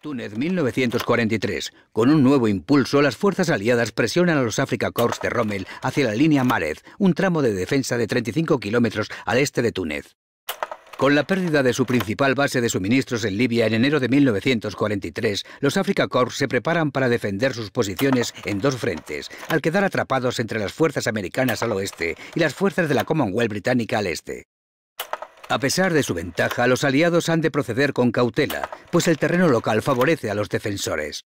Túnez 1943. Con un nuevo impulso, las fuerzas aliadas presionan a los Afrika Corps de Rommel hacia la línea Marez, un tramo de defensa de 35 kilómetros al este de Túnez. Con la pérdida de su principal base de suministros en Libia en enero de 1943, los Afrika Corps se preparan para defender sus posiciones en dos frentes, al quedar atrapados entre las fuerzas americanas al oeste y las fuerzas de la Commonwealth británica al este. A pesar de su ventaja, los aliados han de proceder con cautela, pues el terreno local favorece a los defensores.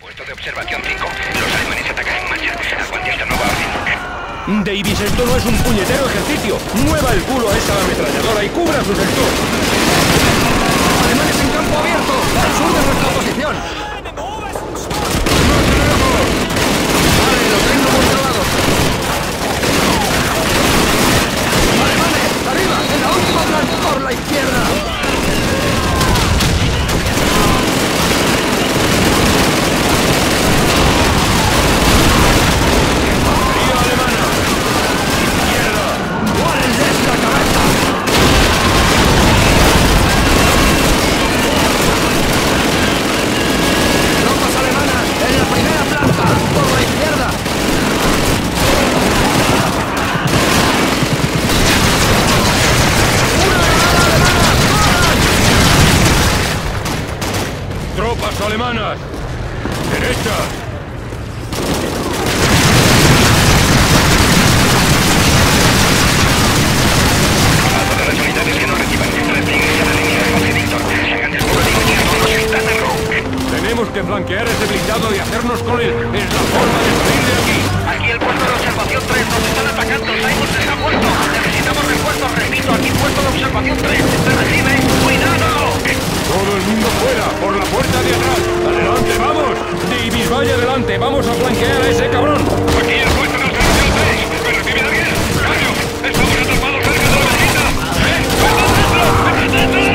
Puesto de observación 5. Los alemanes atacan en marcha. Aguante esta nueva orden. Davis, esto no es un puñetero ejercicio. Mueva el culo a esa ametralladora y cubra su sector. ¡Alemanes en campo abierto! ¡Al sur de nuestra posición! por la izquierda. alemanas. Derecha. Todas las unidades que no reciban repliegues a la línea de Víctor. Hagan descubrir que todos están en rock. Tenemos que blindado y hacernos con él. Es la forma de salir de aquí. Aquí el puesto de observación 3. Nos están atacando. Simon se ha muerto. Necesitamos refuerzos. Repito, aquí puesto de observación 3. Se recibe. ¡Cuidado! Todo el mundo fuera, por la puerta de atrás. ¡Adelante, vamos! Davis, vaya adelante, vamos a flanquear a ese cabrón. Aquí el puesto de observación 3. ¿Me recibe bien? ¡Caño! ¡Estamos atrapados cerca de la vecina! ¡Eh! ¡Cuidado,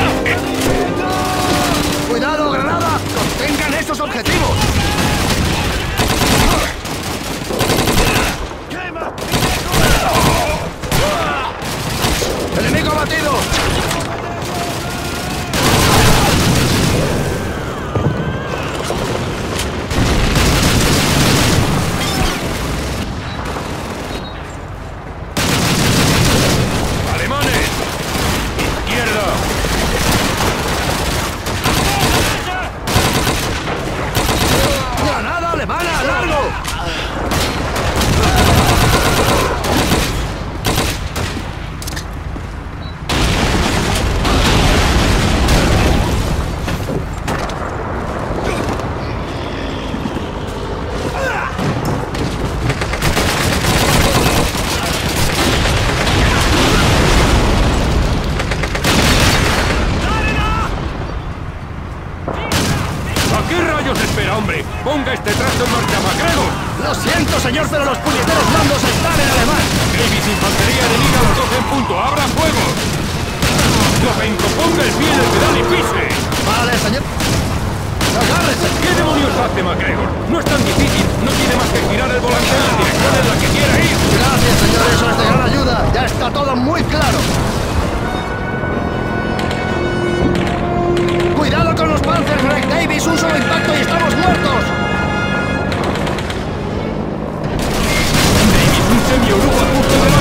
¡Ponga este trasto en marcha, Macrego! Lo siento, señor, pero los puñeteros blandos están en alemán. Davis, infantería enemiga las 12 en punto. ¡Abra fuego! Lorenco, ponga el pie en el pedal y pise. Vale, señor. ¡Agárrese! ¿Qué demonios hace MacGregor? No es tan difícil. No tiene más que girar el volante en la dirección en la que quiera ir. Gracias, señor. Eso es de gran ayuda. Ya está todo muy claro. ¡Cuidado con los Panzers, Greg Davis! ¡Un solo impacto y estamos muertos! Davis, un semi-Europa justo delante. ¡Destrúyalo!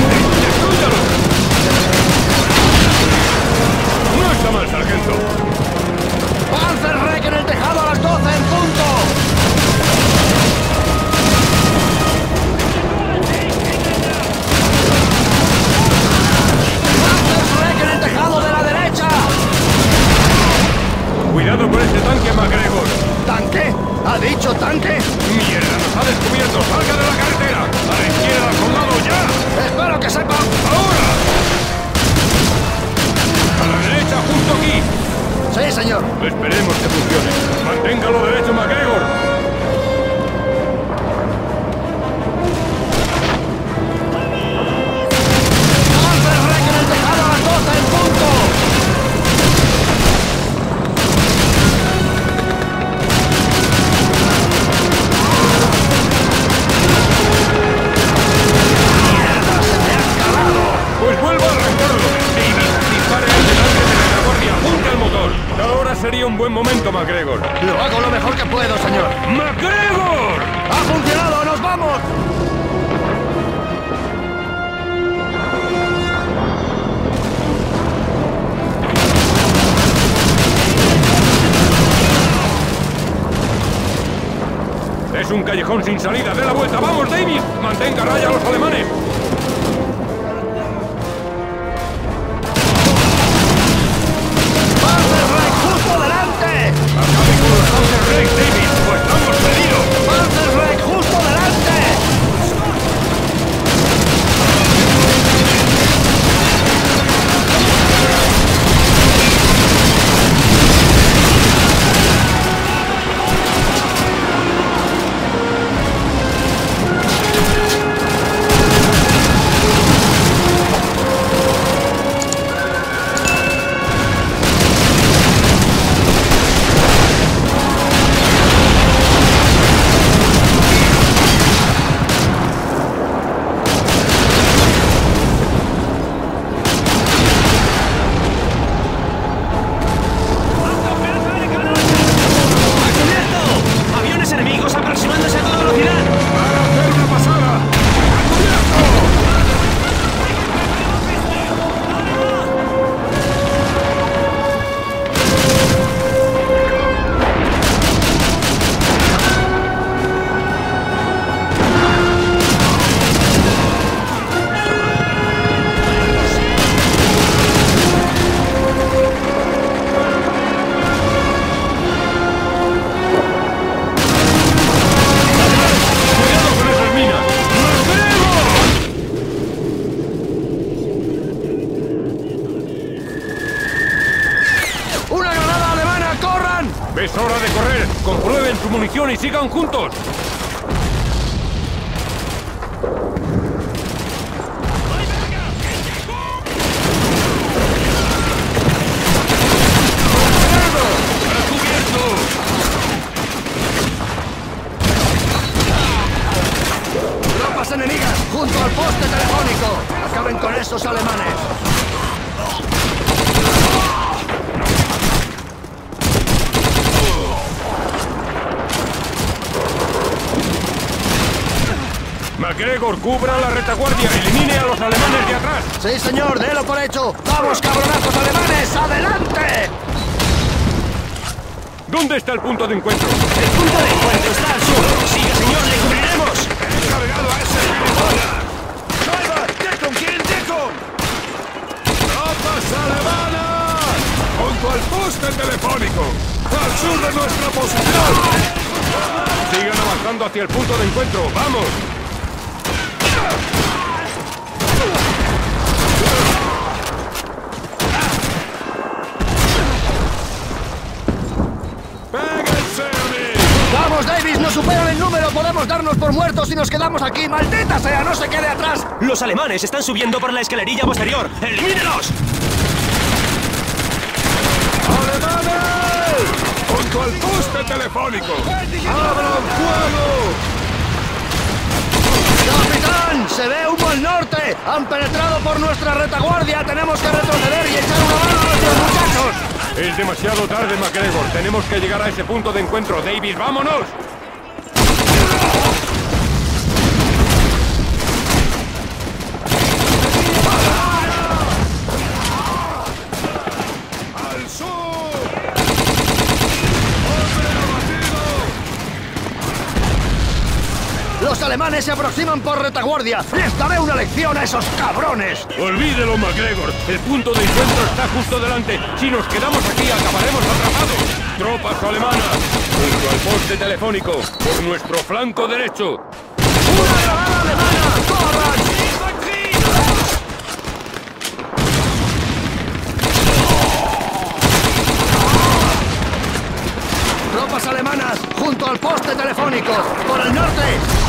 Cuidado con este un buen momento, MacGregor. Lo hago lo mejor que puedo, señor. ¡MacGregor! ¡Ha funcionado! ¡Nos vamos! Es un callejón sin salida. ¡De la vuelta! ¡Vamos, Davis! ¡Mantenga a raya a los alemanes! Es hora de correr. Comprueben su munición y sigan juntos. ¡A cubierto! ¡Tropas enemigas! ¡Junto al poste telefónico! ¡Acaben con esos alemanes! MacGregor, cubra la retaguardia. Elimine a los alemanes de atrás. ¡Sí, señor! ¡Délo por hecho! ¡Vamos, cabronazos alemanes! ¡Adelante! ¿Dónde está el punto de encuentro? ¡El punto de encuentro está al sur! ¡Siga, señor! ¡Le cubriremos! ¡He cargado a ese gilipollas! ¡Deacon! ¿Quién Deacon? ¡Tropas alemanas! ¡Junto al poste telefónico! ¡Al sur de nuestra posición! Sigan avanzando hacia el punto de encuentro. ¡Vamos! ¡Vamos, Davis! ¡Nos superan el número! ¡Podemos darnos por muertos si nos quedamos aquí! ¡Maldita sea! ¡No se quede atrás! ¡Los alemanes están subiendo por la escalerilla posterior! ¡Elimínelos! ¡Alemanes! ¡Junto al poste telefónico! ¡Abran fuego! ¡Capitán! ¡Se ve humo al norte! ¡Han penetrado por nuestra retaguardia! ¡Tenemos que retroceder y echar una mano a nuestros muchachos! Es demasiado tarde, MacGregor. Tenemos que llegar a ese punto de encuentro. Davis, vámonos. ¡Al sur! ¡Hombre abatido! ¡Los alemanes se aproximan por retaguardia! ¡Les daré una lección a esos cabrones! Olvídelo, MacGregor. El punto de encuentro está justo delante. Si nos quedamos aquí, acabaremos atrapados. Tropas alemanas, junto al poste telefónico, por nuestro flanco derecho. ¡Una granada alemana! ¡Corran! Tropas alemanas junto al poste telefónico. ¡Por el norte!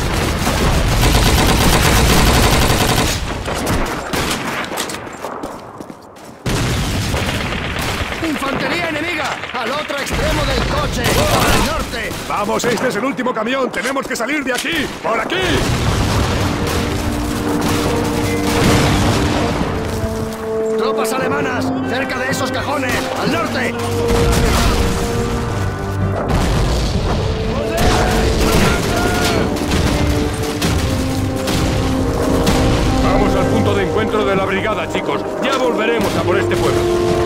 ¡Infantería enemiga! ¡Al otro extremo del coche! ¡Por el norte! Vamos, este es el último camión. Tenemos que salir de aquí. ¡Por aquí! ¡Tropas alemanas! ¡Cerca de esos cajones! ¡Al norte! Chicos. Ya volveremos a por este pueblo.